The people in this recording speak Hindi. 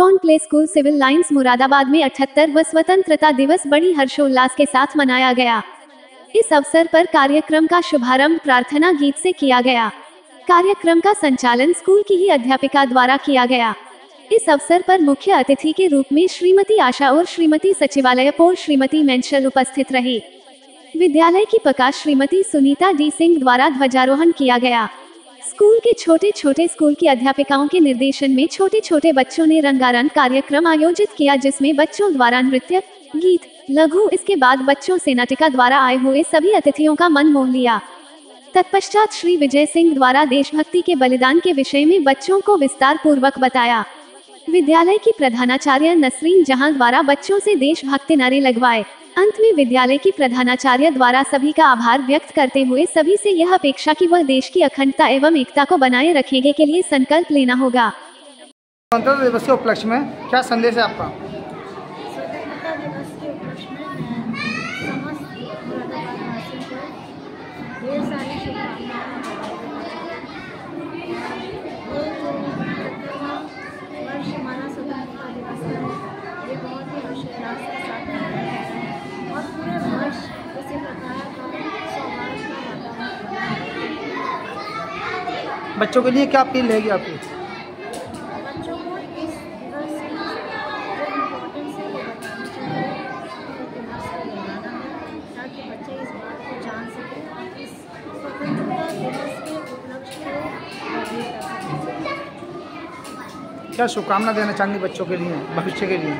Don play school civil lines Moradabad में अठहत्तर व स्वतंत्रता दिवस बड़ी हर्षोल्लास के साथ मनाया गया। इस अवसर पर कार्यक्रम का शुभारंभ प्रार्थना गीत से किया गया। कार्यक्रम का संचालन स्कूल की ही अध्यापिका द्वारा किया गया। इस अवसर पर मुख्य अतिथि के रूप में श्रीमती आशा और श्रीमती सचिवालय और श्रीमती मेंशल उपस्थित रही। विद्यालय की पका श्रीमती सुनीता डी सिंह द्वारा ध्वजारोहण किया गया। स्कूल के छोटे छोटे स्कूल की अध्यापिकाओं के निर्देशन में छोटे छोटे बच्चों ने रंगारंग कार्यक्रम आयोजित किया, जिसमें बच्चों द्वारा नृत्य, गीत, लघु, इसके बाद बच्चों से नाटिका द्वारा आए हुए सभी अतिथियों का मन मोह लिया। तत्पश्चात श्री विजय सिंह द्वारा देशभक्ति के बलिदान के विषय में बच्चों को विस्तार पूर्वक बताया। विद्यालय की प्रधानाचार्य नसरीन जहाँ द्वारा बच्चों से देशभक्ति नारे लगवाए। अंत में विद्यालय की प्रधानाचार्य द्वारा सभी का आभार व्यक्त करते हुए सभी से यह अपेक्षा कि वह देश की अखंडता एवं एकता को बनाए रखेंगे के लिए संकल्प लेना होगा। स्वतंत्रता दिवस के उपलक्ष्य में क्या संदेश है आपका? स्वतंत्रता दिवस के उपलक्ष्य में मैं समस्त मुरादाबादवासियों को ढेर सारी शुभकामनाएँ ये जो सत्तरवां वर्ष हमारा स्वतंत्रता दिवस है ये बहुत ही हर्षोल्लास के साथ मनाया जा रहा है और पूरे वर्ष इसी प्रकार का सौहार्द का वातावरण बना रहे। बच्चों के लिए क्या अपील रहेगी आपकी बच्चों को इस दिवस की जो इम्पोर्टेंस है वो बताना चाहिए इतिहास को दोहराना है ताकि बच्चे इस बात को जान सकें और इस स्वतंत्रता दिवस के लिए क्या अपील रहेगी आपकी? क्या शुभकामना देना चाहेंगे बच्चों के लिए भविष्य के लिए?